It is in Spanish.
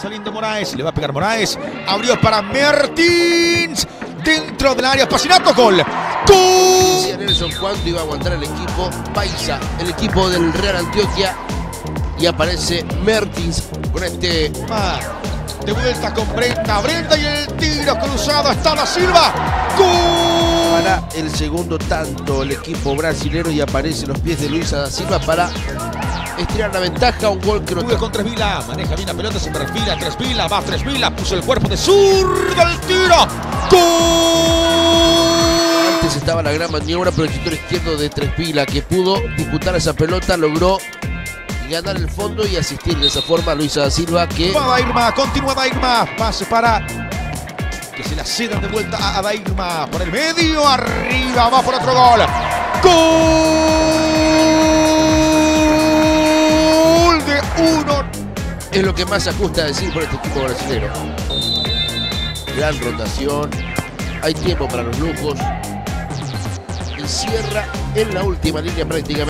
Saliendo Moraes, le va a pegar Moraes. Abrió para Mertins. Dentro del área, Pacinato, gol. ¡Gol! Nelson cuánto iba a aguantar el equipo Paisa, el equipo del Real Antioquia. Y aparece Mertins con este Ah, De vuelta con Brenda. Brenda y el tiro cruzado. Está la Silva. ¡Gol! para el segundo tanto el equipo brasilero y aparece los pies de Luisa da Silva para estirar la ventaja. Un gol que no con Tres Vila, maneja bien la pelota, se perfila Tres Vila, va Tres Vila, puso el cuerpo de zurdo el tiro. ¡Gol! Antes estaba la gran maniobra, pero el sector izquierdo de Trespila que pudo disputar esa pelota, logró ganar el fondo y asistir de esa forma a Luisa da Silva que Va Dairma, continúa Dairma, pase para que se la cedan de vuelta a Dairma por el medio, arriba, va por otro gol. Gol de uno. es lo que más se ajusta a decir por este equipo brasileño. Gran rotación, hay tiempo para los lujos y cierra en la última línea prácticamente.